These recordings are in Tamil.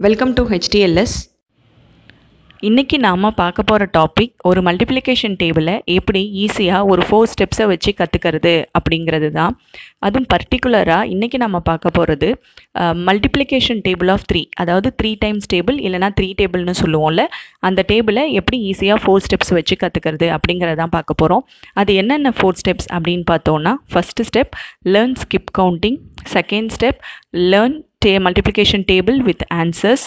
வெல்கம் டு ஹெச்டிஎல்எஸ் இன்றைக்கி நாம் பார்க்க போகிற டாபிக் ஒரு மல்டிப்ளிகேஷன் டேபிளை எப்படி ஈஸியாக ஒரு ஃபோர் ஸ்டெப்ஸை வச்சு கற்றுக்கிறது அப்படிங்கிறது தான் அதுவும் பர்டிகுலராக இன்றைக்கி நம்ம பார்க்க போகிறது மல்டிப்ளிகேஷன் டேபிள் ஆஃப் த்ரீ அதாவது த்ரீ டைம்ஸ் டேபிள் இல்லைனா த்ரீ டேபிள்னு சொல்லுவோம்ல அந்த டேபிளை எப்படி ஈஸியாக ஃபோர் ஸ்டெப்ஸ் வச்சு கற்றுக்கிறது அப்படிங்கிறதான் பார்க்க போகிறோம் அது என்னென்ன ஃபோர் ஸ்டெப்ஸ் அப்படின்னு பார்த்தோன்னா first step learn skip counting second step learn the multiplication table with answers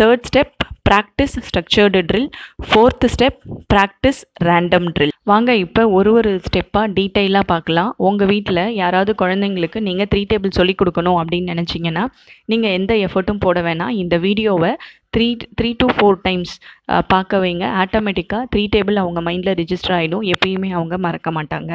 third step practice structured drill fourth step practice random drill வாங்க இப்போ ஒரு ஒரு ஸ்டெப்பாக டீட்டெயிலாக பார்க்கலாம். உங்கள் வீட்டில் யாராவது குழந்தைங்களுக்கு நீங்கள் த்ரீ டேபிள் சொல்லிக் கொடுக்கணும் அப்படின்னு நினச்சிங்கன்னா நீங்கள் எந்த எஃபர்ட்டும் போட வேணாம். இந்த வீடியோவை three three to four times பார்க்க வைங்க. ஆட்டோமேட்டிக்காக த்ரீ டேபிள் அவங்க மைண்டில் ரிஜிஸ்டர் ஆகிடும் எப்பயுமே அவங்க மறக்க மாட்டாங்க.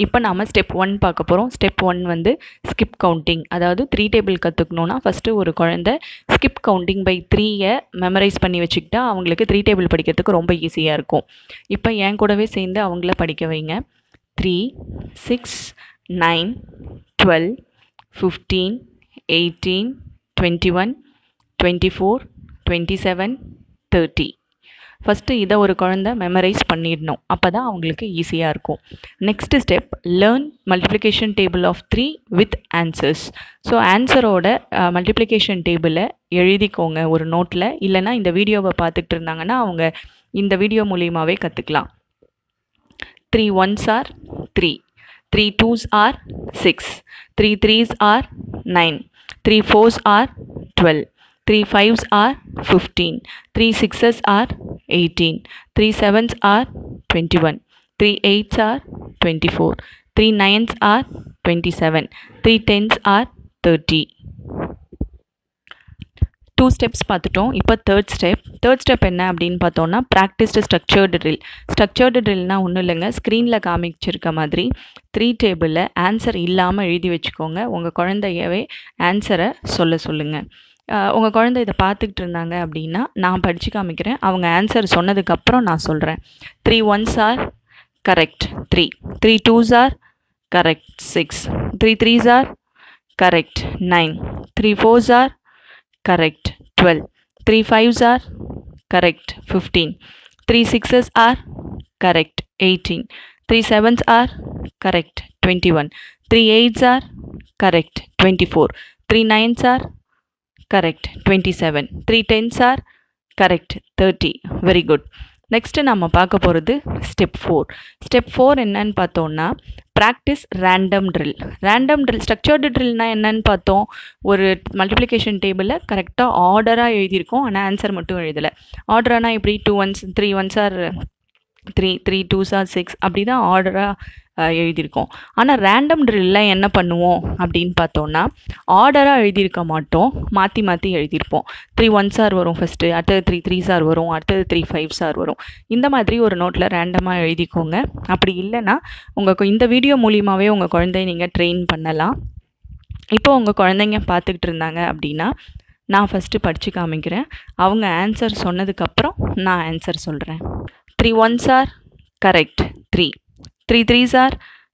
இப்போ நாம் ஸ்டெப் ஒன் பார்க்க போகிறோம் ஸ்டெப் ஒன் வந்து ஸ்கிப் கவுண்டிங் அதாவது த்ரீ டேபிள் கற்றுக்கணுன்னா ஃபஸ்ட்டு ஒரு குழந்த ஸ்கிப் கவுண்டிங் பை த்ரீயை மெமரைஸ் பண்ணி வச்சுக்கிட்டா அவங்களுக்கு த்ரீ டேபிள் படிக்கிறதுக்கு ரொம்ப ஈஸியாக இருக்கும். இப்போ என் கூடவே சேர்ந்து அவங்கள படிக்க வைங்க. Three six nine twelve fifteen eighteen twenty one twenty four twenty seven thirty first இதை ஒரு குழந்த மெமரைஸ் பண்ணிடணும். அப்போ தான் அவங்களுக்கு ஈஸியாக இருக்கும். Next step learn multiplication table of three with answers so ஆன்சரோட multiplication டேபிளை எழுதிக்கோங்க ஒரு நோட்டில் இல்லைனா இந்த வீடியோவை பார்த்துட்டு இருந்தாங்கன்னா அவங்க இந்த வீடியோ மூலியமாகவே கற்றுக்கலாம் three ones are three three twos are six three threes are nine three fours are twelve three fives are fifteen three sixes are eighteen three sevens are twenty one three eights are twenty four three nines are twenty seven three tens are thirty two steps பார்த்துட்டோம். இப்போ தேர்ட் ஸ்டெப் தேர்ட் ஸ்டெப் என்ன அப்படின்னு பார்த்தோம்னா ப்ராக்டிஸ்டு ஸ்ட்ரக்சர்டு ட்ரில் ஸ்ட்ரக்சர்டு ட்ரில்னால் ஒன்றும் இல்லைங்க. ஸ்க்ரீனில் காமிச்சிருக்க மாதிரி த்ரீ டேபிளில் ஆன்சர் இல்லாமல் எழுதி வச்சுக்கோங்க. உங்கள் குழந்தையவே ஆன்சரை சொல்ல சொல்லுங்கள் உங்கள் குழந்தை இதை பார்த்துக்கிட்டு இருந்தாங்க அப்படின்னா நான் படித்து காமிக்கிறேன். அவங்க ஆன்சர் சொன்னதுக்கப்புறம் நான் சொல்கிறேன் three ones are correct three three twos are correct six three threes are correct nine three fours are correct twelve three fives are correct fifteen three sixes are correct eighteen three sevens are correct twenty one three eights are correct twenty four three nines are correct twenty seven three tens are correct thirty very good next நம்ம பார்க்க போகிறது ஸ்டெப் ஃபோர் ஸ்டெப் ஃபோர் என்னன்னு பார்த்தோன்னா practice random drill random drill structured ட்ரில்னால் என்னன்னு பார்த்தோம். ஒரு மல்டிப்ளிகேஷன் டேபிளில் கரெக்டாக ஆர்டராக எழுதியிருக்கோம். ஆனால் ஆன்சர் மட்டும் எழுதலை. ஆர்டரானால் இப்படி two ones three ones are three three twos are six அப்படி தான் ஆர்டராக எழுதியிருக்கோம். ஆனால் ரேண்டம் ட்ரில்லில் என்ன பண்ணுவோம் அப்படின்னு பார்த்தோன்னா ஆர்டராக எழுதியிருக்க மாட்டோம். மாற்றி மாற்றி எழுதியிருப்போம். த்ரீ ஒன் சார் வரும் ஃபஸ்ட்டு அடுத்தது த்ரீ த்ரீ சார் வரும் அடுத்தது த்ரீ ஃபைவ் சார் வரும். இந்த மாதிரி ஒரு நோட்டில் ரேண்டமாக எழுதிக்கோங்க. அப்படி இல்லைன்னா உங்கள் இந்த வீடியோ மூலியமாகவே உங்கள் குழந்தைய நீங்கள் ட்ரெயின் பண்ணலாம். இப்போ உங்கள் குழந்தைங்க பார்த்துக்கிட்டு இருந்தாங்க அப்படின்னா நான் ஃபஸ்ட்டு படித்து காமிக்கிறேன். அவங்க ஆன்சர் சொன்னதுக்கப்புறம் நான் ஆன்சர் சொல்கிறேன் three one sir correct Three threes are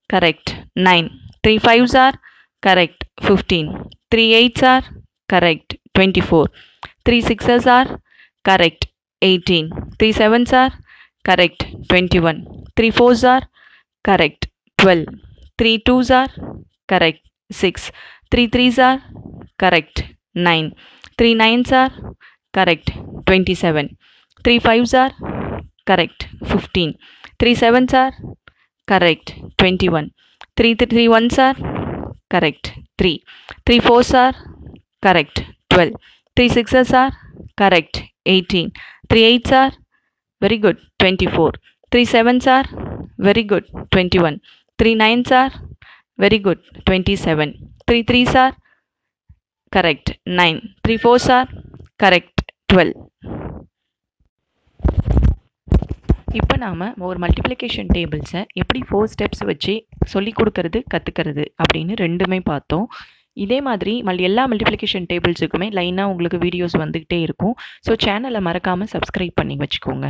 correct. 9. Three fives are correct. 15. Three eights are correct. 24. Three sixes are correct. 18. Three sevens are correct. 21. Three fours are correct. 12. Three twos are correct. 6. Three threes are correct. 9. Three nines are correct. 27. Three fives are correct. 15. Three sevens are correct. 21 3 3 ones are? Correct. 3 3 fours are? Correct. 12 3 sixes are? Correct. 18 3 eights are? Very good. 24 3 sevens are? Very good. 21 3 nines are? Very good. 27 3 threes are? Correct. 9 3 fours are? Correct. 12 இப்போ நாம் ஒரு மல்டிப்ளிகேஷன் டேபிள்ஸை எப்படி ஃபோர் ஸ்டெப்ஸ் வச்சு சொல்லி கொடுக்கறது கற்றுக்கிறது அப்படின்னு ரெண்டுமே பார்த்தோம். இதே மாதிரி மல் எல்லா மல்டிப்ளிகேஷன் டேபிள்ஸுக்குமே லைனாக உங்களுக்கு வீடியோஸ் வந்துக்கிட்டே இருக்கும். ஸோ சேனலை மறக்காமல் சப்ஸ்கிரைப் பண்ணி வச்சுக்கோங்க.